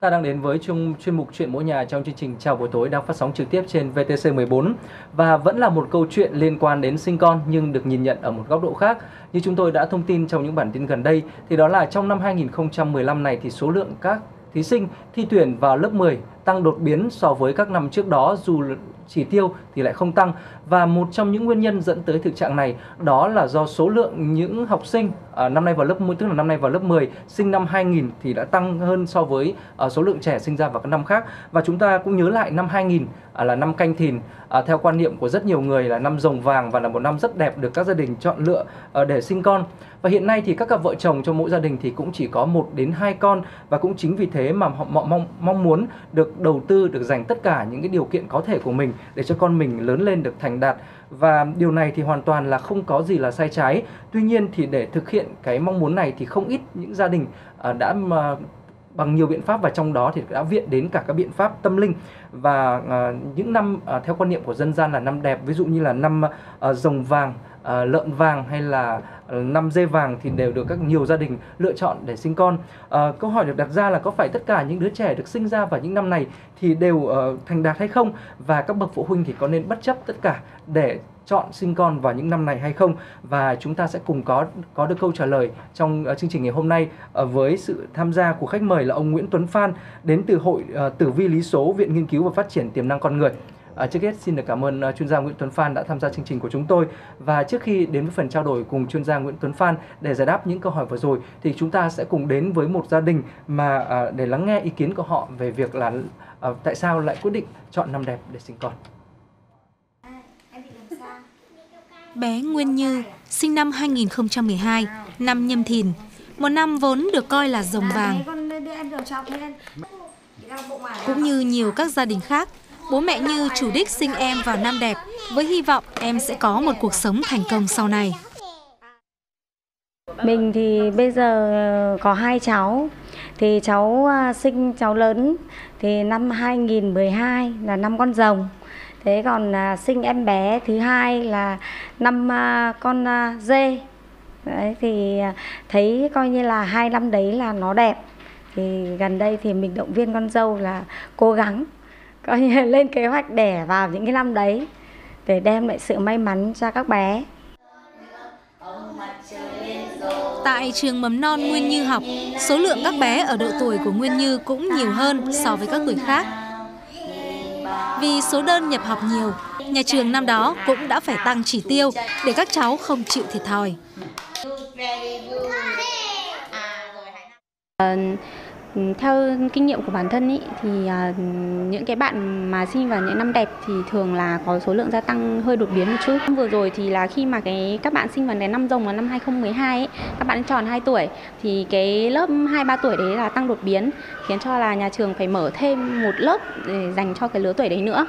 Ta đang đến với chung chuyên mục chuyện mỗi nhà trong chương trình chào buổi tối đang phát sóng trực tiếp trên VTC 14 và vẫn là một câu chuyện liên quan đến sinh con, nhưng được nhìn nhận ở một góc độ khác. Như chúng tôi đã thông tin trong những bản tin gần đây, thì đó là trong năm 2015 này thì số lượng các thí sinh thi tuyển vào lớp 10 tăng đột biến so với các năm trước đó dù chỉ tiêu thì lại không tăng. Và một trong những nguyên nhân dẫn tới thực trạng này đó là do số lượng những học sinh à, năm nay vào lớp tức là năm nay vào lớp 10 sinh năm 2000 thì đã tăng hơn so với à, số lượng trẻ sinh ra vào các năm khác. Và chúng ta cũng nhớ lại năm 2000 à, là năm canh thìn. À, theo quan niệm của rất nhiều người là năm rồng vàng và là một năm rất đẹp được các gia đình chọn lựa à, để sinh con. Và hiện nay thì các cặp vợ chồng trong mỗi gia đình thì cũng chỉ có một đến hai con. Và cũng chính vì thế mà họ mong mong muốn được đầu tư, được dành tất cả những cái điều kiện có thể của mình để cho con mình lớn lên, được thành đạt. Và điều này thì hoàn toàn là không có gì là sai trái. Tuy nhiên thì để thực hiện cái mong muốn này thì không ít những gia đình à, đã mà bằng nhiều biện pháp và trong đó thì đã viện đến cả các biện pháp tâm linh. Và à, những năm à, theo quan niệm của dân gian là năm đẹp. Ví dụ như là năm rồng vàng à, lợn vàng hay là à, năm dê vàng thì đều được các nhiều gia đình lựa chọn để sinh con. À, câu hỏi được đặt ra là có phải tất cả những đứa trẻ được sinh ra vào những năm này thì đều uh, thành đạt hay không và các bậc phụ huynh thì có nên bất chấp tất cả để chọn sinh con vào những năm này hay không và chúng ta sẽ cùng có có được câu trả lời trong uh, chương trình ngày hôm nay uh, với sự tham gia của khách mời là ông Nguyễn Tuấn Phan đến từ hội uh, Tử vi lý số Viện Nghiên cứu và Phát triển tiềm năng con người. À, trước hết xin được cảm ơn uh, chuyên gia Nguyễn Tuấn Phan đã tham gia chương trình của chúng tôi và trước khi đến với phần trao đổi cùng chuyên gia Nguyễn Tuấn Phan để giải đáp những câu hỏi vừa rồi thì chúng ta sẽ cùng đến với một gia đình mà uh, để lắng nghe ý kiến của họ về việc là uh, tại sao lại quyết định chọn năm đẹp để sinh con. Bé Nguyên Như sinh năm 2012, năm nhâm thìn, một năm vốn được coi là rồng vàng. Cũng như nhiều các gia đình khác, bố mẹ Như chủ đích sinh em vào năm đẹp với hy vọng em sẽ có một cuộc sống thành công sau này. Mình thì bây giờ ờ, có hai cháu, thì cháu ờ, sinh cháu lớn thì năm 2012 là năm con rồng. Thế còn ờ, sinh em bé thứ hai là năm con dê. Đấy thì thấy coi như là hai năm đấy là nó đẹp. Thì gần đây thì mình động viên con dâu là cố gắng coi như lên kế hoạch đẻ vào những cái năm đấy để đem lại sự may mắn cho các bé Tại trường mầm non Nguyên Như học, số lượng các bé ở độ tuổi của Nguyên Như cũng nhiều hơn so với các tuổi khác. Vì số đơn nhập học nhiều, nhà trường năm đó cũng đã phải tăng chỉ tiêu để các cháu không chịu thiệt thòi theo kinh nghiệm của bản thân ý, thì à, những cái bạn mà sinh vào những năm đẹp thì thường là có số lượng gia tăng hơi đột biến một chút. Vừa rồi thì là khi mà cái các bạn sinh vào cái năm rồng là năm 2012 ấy, các bạn tròn 2 tuổi thì cái lớp 2 3 tuổi đấy là tăng đột biến khiến cho là nhà trường phải mở thêm một lớp để dành cho cái lứa tuổi đấy nữa.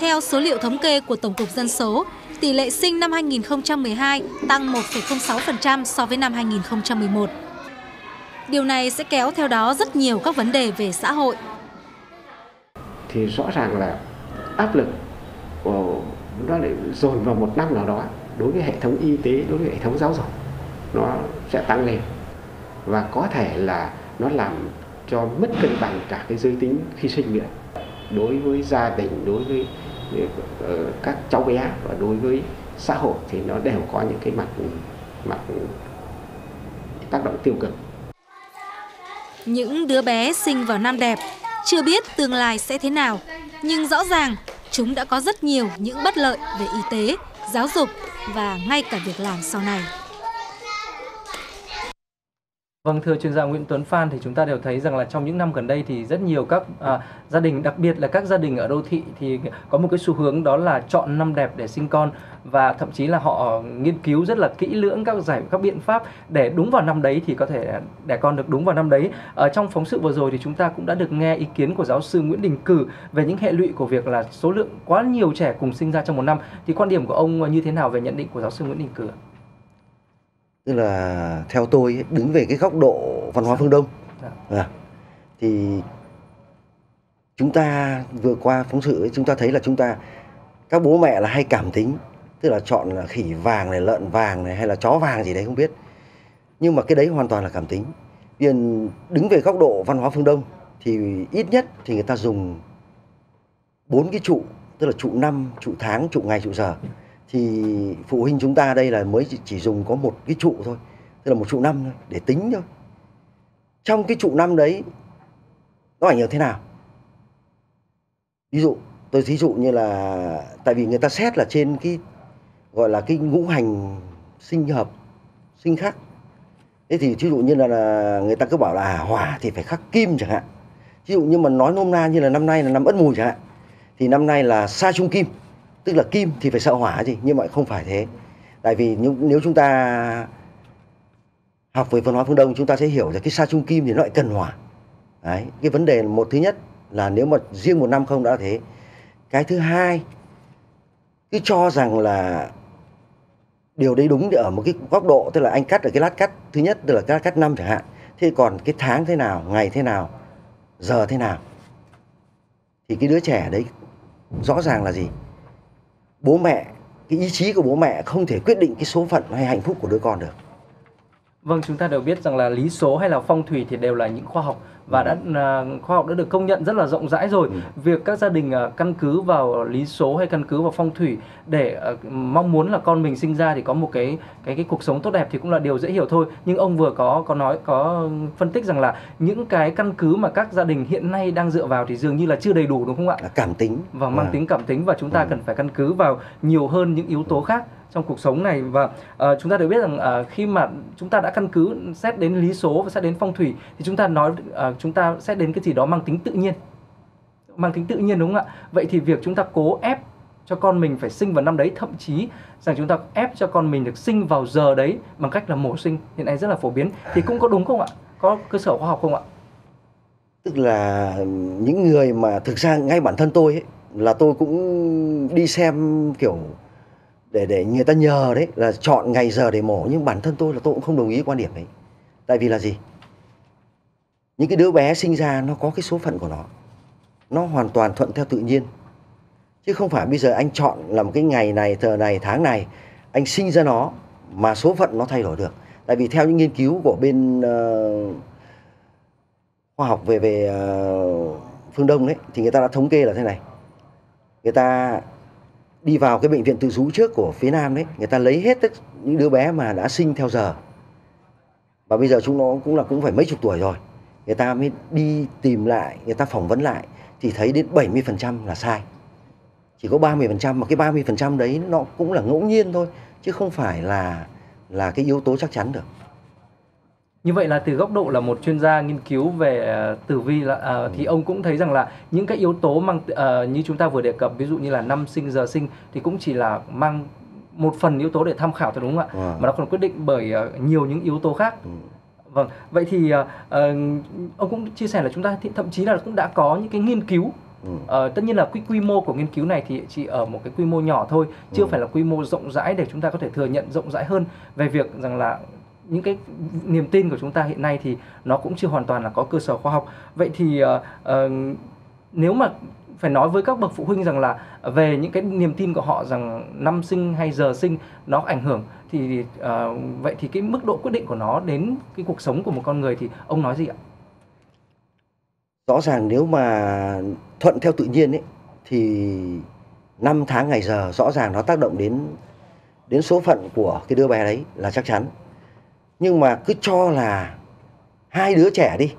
Theo số liệu thống kê của Tổng cục Dân số, tỷ lệ sinh năm 2012 tăng 1,06% so với năm 2011. Điều này sẽ kéo theo đó rất nhiều các vấn đề về xã hội. Thì rõ ràng là áp lực của nó lại dồn vào một năm nào đó đối với hệ thống y tế, đối với hệ thống giáo dục nó sẽ tăng lên và có thể là nó làm cho mất cân bằng cả cái giới tính khi sinh nữa đối với gia đình đối với ờ, các cháu bé và đối với xã hội thì nó đều có những cái mặt mặt tác động tiêu cực những đứa bé sinh vào năm đẹp, chưa biết tương lai sẽ thế nào, nhưng rõ ràng chúng đã có rất nhiều những bất lợi về y tế, giáo dục và ngay cả việc làm sau này. Vâng thưa chuyên gia Nguyễn Tuấn Phan thì chúng ta đều thấy rằng là trong những năm gần đây thì rất nhiều các à, gia đình đặc biệt là các gia đình ở đô thị thì có một cái xu hướng đó là chọn năm đẹp để sinh con và thậm chí là họ nghiên cứu rất là kỹ lưỡng các giải các biện pháp để đúng vào năm đấy thì có thể đẻ con được đúng vào năm đấy. Ở trong phóng sự vừa rồi thì chúng ta cũng đã được nghe ý kiến của giáo sư Nguyễn Đình Cử về những hệ lụy của việc là số lượng quá nhiều trẻ cùng sinh ra trong một năm. Thì quan điểm của ông như thế nào về nhận định của giáo sư Nguyễn Đình Cử? Tức là theo tôi đứng về cái góc độ văn hóa phương đông. À, thì chúng ta vừa qua phóng sự ấy, chúng ta thấy là chúng ta các bố mẹ là hay cảm tính tức là chọn là khỉ vàng này lợn vàng này hay là chó vàng gì đấy không biết. Nhưng mà cái đấy hoàn toàn là cảm tính. Điền đứng về góc độ văn hóa phương Đông thì ít nhất thì người ta dùng bốn cái trụ tức là trụ năm, trụ tháng, trụ ngày, trụ giờ thì phụ huynh chúng ta đây là mới chỉ dùng có một cái trụ thôi tức là một trụ năm thôi để tính thôi. Trong cái trụ năm đấy nó ảnh hưởng thế nào? Ví dụ tôi thí dụ như là tại vì người ta xét là trên cái gọi là cái ngũ hành sinh hợp sinh khắc. Thế thì thí dụ như là, là người ta cứ bảo là à, hỏa thì phải khắc kim chẳng hạn. Ví dụ như mà nói nôm na như là năm nay là năm ất mùi chẳng hạn thì năm nay là sa trung kim tức là kim thì phải sợ hỏa gì nhưng mà không phải thế. Tại vì nếu, nếu chúng ta học về văn hóa phương đông chúng ta sẽ hiểu là cái sa trung kim thì nó lại cần hỏa. Đấy cái vấn đề một thứ nhất là nếu mà riêng một năm không đã thế. Cái thứ hai cứ cho rằng là điều đấy đúng ở một cái góc độ tức là anh cắt ở cái lát cắt thứ nhất tức là cái lát cắt năm chẳng hạn. Thế còn cái tháng thế nào ngày thế nào giờ thế nào thì cái đứa trẻ đấy rõ ràng là gì? Bố mẹ cái ý chí của bố mẹ không thể quyết định cái số phận hay hạnh phúc của đứa con được. Vâng, chúng ta đều biết rằng là lý số hay là phong thủy thì đều là những khoa học và đã uh, khoa học đã được công nhận rất là rộng rãi rồi. Ừ. Việc các gia đình uh, căn cứ vào lý số hay căn cứ vào phong thủy để uh, mong muốn là con mình sinh ra thì có một cái cái cái cuộc sống tốt đẹp thì cũng là điều dễ hiểu thôi. Nhưng ông vừa có có nói có phân tích rằng là những cái căn cứ mà các gia đình hiện nay đang dựa vào thì dường như là chưa đầy đủ đúng không ạ? Là cảm tính và mang à. tính cảm tính và chúng ta ừ. cần phải căn cứ vào nhiều hơn những yếu tố khác trong cuộc sống này và uh, chúng ta đều biết rằng uh, khi mà chúng ta đã căn cứ xét đến lý số và xét đến phong thủy thì chúng ta nói uh, chúng ta sẽ đến cái gì đó mang tính tự nhiên. Mang tính tự nhiên đúng không ạ? Vậy thì việc chúng ta cố ép cho con mình phải sinh vào năm đấy thậm chí rằng chúng ta ép cho con mình được sinh vào giờ đấy bằng cách là mổ sinh hiện nay rất là phổ biến thì cũng có đúng không ạ? Có cơ sở khoa học không ạ? Tức là những người mà thực ra ngay bản thân tôi ấy, là tôi cũng đi xem kiểu để để người ta nhờ đấy là chọn ngày giờ để mổ nhưng bản thân tôi là tôi cũng không đồng ý quan điểm ấy tại vì là gì? Những cái đứa bé sinh ra nó có cái số phận của nó. Nó hoàn toàn thuận theo tự nhiên. Chứ không phải bây giờ anh chọn là một cái ngày này giờ này tháng này anh sinh ra nó mà số phận nó thay đổi được. Tại vì theo những nghiên cứu của bên uh, khoa học về về uh, phương đông đấy thì người ta đã thống kê là thế này. Người ta đi vào cái bệnh viện tự trú trước của phía Nam đấy người ta lấy hết tất những đứa bé mà đã sinh theo giờ. Và bây giờ chúng nó cũng là cũng phải mấy chục tuổi rồi người ta mới đi tìm lại người ta phỏng vấn lại thì thấy đến 70% là sai chỉ có 30% mà cái 30% đấy nó cũng là ngẫu nhiên thôi chứ không phải là là cái yếu tố chắc chắn được như vậy là từ góc độ là một chuyên gia nghiên cứu về uh, tử vi là uh, thì ông cũng thấy rằng là những cái yếu tố mang uh, như chúng ta vừa đề cập ví dụ như là năm sinh giờ sinh thì cũng chỉ là mang một phần yếu tố để tham khảo thôi đúng không ạ? Wow. Mà nó còn quyết định bởi nhiều những yếu tố khác. Ừ. Vâng, vậy thì uh, ông cũng chia sẻ là chúng ta thì thậm chí là cũng đã có những cái nghiên cứu Ừ. Uh, tất nhiên là quy quy mô của nghiên cứu này thì chỉ ở một cái quy mô nhỏ thôi, chưa ừ. phải là quy mô rộng rãi để chúng ta có thể thừa nhận rộng rãi hơn về việc rằng là những cái niềm tin của chúng ta hiện nay thì nó cũng chưa hoàn toàn là có cơ sở khoa học vậy thì uh, uh, nếu mà phải nói với các bậc phụ huynh rằng là về những cái niềm tin của họ rằng năm sinh hay giờ sinh nó ảnh hưởng thì uh, vậy thì cái mức độ quyết định của nó đến cái cuộc sống của một con người thì ông nói gì ạ? Rõ ràng nếu mà thuận theo tự nhiên ấy thì năm tháng ngày giờ rõ ràng nó tác động đến đến số phận của cái đứa bé đấy là chắc chắn nhưng mà cứ cho là hai đứa trẻ đi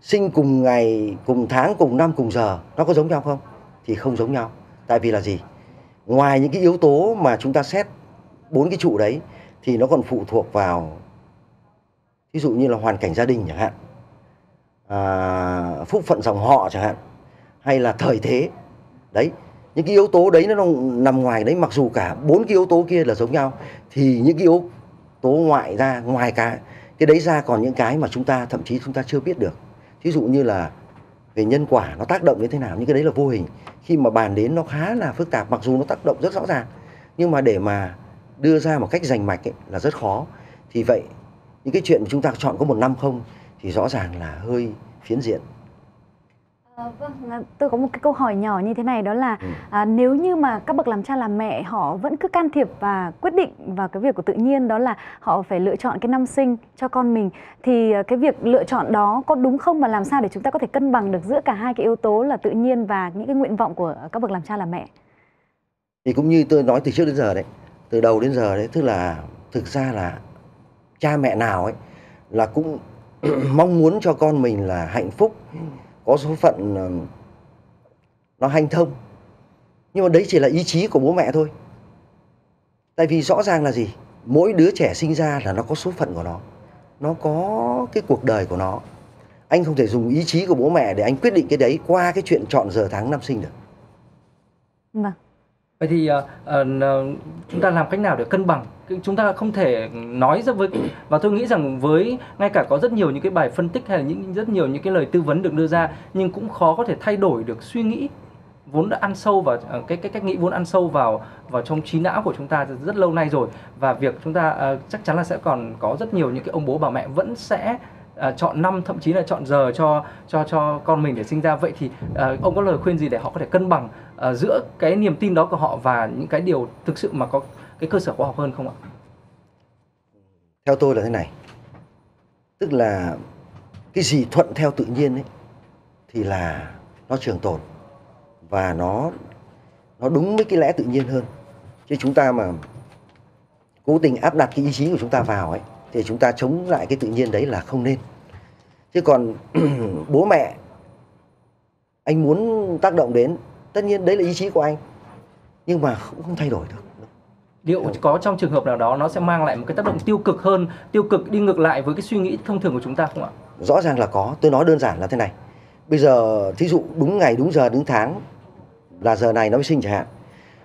sinh cùng ngày cùng tháng cùng năm cùng giờ nó có giống nhau không? Thì không giống nhau. Tại vì là gì? Ngoài những cái yếu tố mà chúng ta xét bốn cái trụ đấy thì nó còn phụ thuộc vào ví dụ như là hoàn cảnh gia đình chẳng hạn à, phúc phận dòng họ chẳng hạn hay là thời thế. Đấy những cái yếu tố đấy nó nằm ngoài đấy mặc dù cả bốn cái yếu tố kia là giống nhau thì những cái yếu tố ngoại ra ngoài cái cái đấy ra còn những cái mà chúng ta thậm chí chúng ta chưa biết được ví dụ như là về nhân quả nó tác động như thế nào những cái đấy là vô hình. Khi mà bàn đến nó khá là phức tạp mặc dù nó tác động rất rõ ràng nhưng mà để mà đưa ra một cách rành mạch ấy, là rất khó. Thì vậy những cái chuyện mà chúng ta chọn có một năm không thì rõ ràng là hơi phiến diện vâng, tôi có một cái câu hỏi nhỏ như thế này đó là Ừ. à, nếu như mà các bậc làm cha làm mẹ họ vẫn cứ can thiệp và quyết định vào cái việc của tự nhiên đó là họ phải lựa chọn cái năm sinh cho con mình thì à, cái việc lựa chọn đó có đúng không và làm sao để chúng ta có thể cân bằng được giữa cả hai cái yếu tố là tự nhiên và những cái nguyện vọng của các bậc làm cha làm mẹ? thì cũng như tôi nói từ trước đến giờ đấy từ đầu đến giờ đấy tức là thực ra là cha mẹ nào ấy là cũng mong muốn cho con mình là hạnh phúc có số phận ờ, nó hanh thông. Nhưng mà đấy chỉ là ý chí của bố mẹ thôi. Tại vì rõ ràng là gì? Mỗi đứa trẻ sinh ra là nó có số phận của nó. Nó có cái cuộc đời của nó. Anh không thể dùng ý chí của bố mẹ để anh quyết định cái đấy qua cái chuyện chọn giờ tháng năm sinh được. Vâng. Vậy thì uh, uh, chúng ta làm cách nào để cân bằng? Chúng ta không thể nói ra với và tôi nghĩ rằng với ngay cả có rất nhiều những cái bài phân tích hay là những rất nhiều những cái lời tư vấn được đưa ra nhưng cũng khó có thể thay đổi được suy nghĩ vốn đã ăn sâu vào cái cái cách nghĩ vốn ăn sâu vào vào trong trí não của chúng ta rất lâu nay rồi và việc chúng ta uh, chắc chắn là sẽ còn có rất nhiều những cái ông bố bà mẹ vẫn sẽ ờ, chọn năm thậm chí là chọn giờ cho cho cho con mình để sinh ra vậy thì ờ, ông có lời khuyên gì để họ có thể cân bằng uh, giữa cái niềm tin đó của họ và những cái điều thực sự mà có cái cơ sở khoa học hơn không ạ? theo tôi là thế này. Tức là cái gì thuận theo tự nhiên ấy thì là nó trường tồn và nó nó đúng với cái lẽ tự nhiên hơn. Chứ chúng ta mà cố tình áp đặt cái ý chí của chúng ta vào ấy thì chúng ta chống lại cái tự nhiên đấy là không nên. Chứ còn bố mẹ anh muốn tác động đến tất nhiên đấy là ý chí của anh. Nhưng mà cũng không thay đổi được. Liệu có trong trường hợp nào đó nó sẽ mang lại một cái tác động tiêu cực hơn, tiêu cực đi ngược lại với cái suy nghĩ thông thường của chúng ta không ạ? rõ ràng là có. Tôi nói đơn giản là thế này. Bây giờ thí dụ đúng ngày đúng giờ đúng tháng là giờ này nó mới sinh chẳng hạn.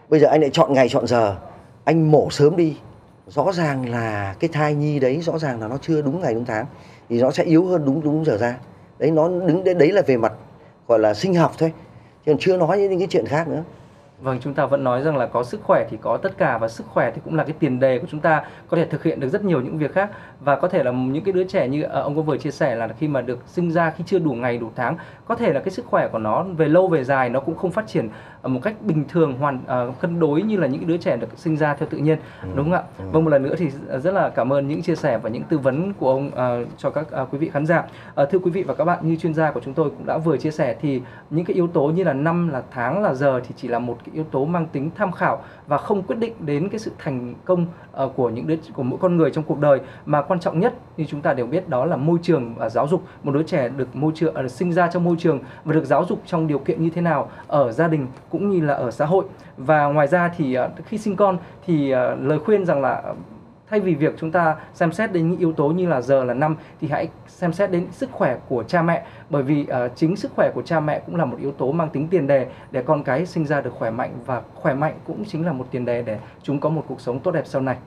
Bây giờ anh lại chọn ngày chọn giờ. Anh mổ sớm đi. Rõ ràng là cái thai nhi đấy rõ ràng là nó chưa đúng ngày đúng tháng. Thì nó sẽ yếu hơn đúng đúng giờ ra. Đấy nó đứng đấy, đấy là về mặt gọi là sinh học thôi chứ còn chưa nói những cái chuyện khác nữa. Vâng, chúng ta vẫn nói rằng là có sức khỏe thì có tất cả và sức khỏe thì cũng là cái tiền đề của chúng ta có thể thực hiện được rất nhiều những việc khác. Và có thể là những cái đứa trẻ như à, ông có vừa chia sẻ là khi mà được sinh ra khi chưa đủ ngày đủ tháng có thể là cái sức khỏe của nó về lâu về dài nó cũng không phát triển một cách bình thường hoàn ờ, cân đối như là những đứa trẻ được sinh ra theo tự nhiên đúng không ạ? Vâng một lần nữa thì rất là cảm ơn những chia sẻ và những tư vấn của ông ờ, cho các ờ, quý vị khán giả. Ờ, thưa quý vị và các bạn như chuyên gia của chúng tôi cũng đã vừa chia sẻ thì những cái yếu tố như là năm là tháng là giờ thì chỉ là một cái yếu tố mang tính tham khảo và không quyết định đến cái sự thành công ờ, của những đứa của mỗi con người trong cuộc đời mà quan trọng nhất như chúng ta đều biết đó là môi trường và giáo dục một đứa trẻ được môi trường ờ, sinh ra trong môi trường và được giáo dục trong điều kiện như thế nào ở gia đình cũng như là ở xã hội. Và ngoài ra thì ờ, khi sinh con thì ờ, lời khuyên rằng là ờ, thay vì việc chúng ta xem xét đến những yếu tố như là giờ là năm thì hãy xem xét đến sức khỏe của cha mẹ. Bởi vì chính sức khỏe của cha mẹ cũng là một yếu tố mang tính tiền đề để con cái sinh ra được khỏe mạnh. Và khỏe mạnh cũng chính là một tiền đề để chúng có một cuộc sống tốt đẹp sau này.